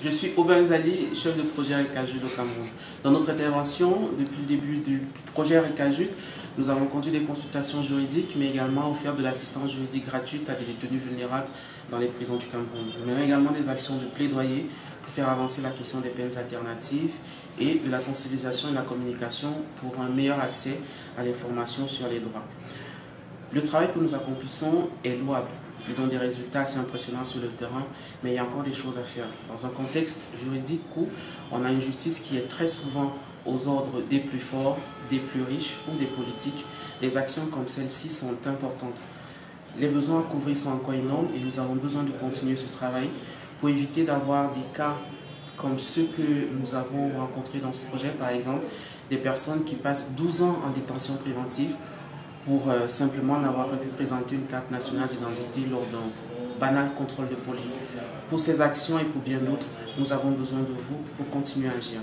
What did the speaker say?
Je suis Aubin Zali, chef de projet Recajut au Cameroun. Dans notre intervention, depuis le début du projet Recajut, nous avons conduit des consultations juridiques, mais également offert de l'assistance juridique gratuite à des détenus vulnérables dans les prisons du Cameroun. Nous menons également des actions de plaidoyer pour faire avancer la question des peines alternatives et de la sensibilisation et de la communication pour un meilleur accès à l'information sur les droits. Le travail que nous accomplissons est louable. Il donne des résultats assez impressionnants sur le terrain, mais il y a encore des choses à faire. Dans un contexte juridique où on a une justice qui est très souvent aux ordres des plus forts, des plus riches ou des politiques, les actions comme celle-ci sont importantes. Les besoins à couvrir sont encore énormes et nous avons besoin de continuer ce travail pour éviter d'avoir des cas comme ceux que nous avons rencontrés dans ce projet, par exemple, des personnes qui passent 12 ans en détention préventive pour euh, simplement n'avoir pas pu présenter une carte nationale d'identité lors d'un banal contrôle de police. Pour ces actions et pour bien d'autres, nous avons besoin de vous pour continuer à agir.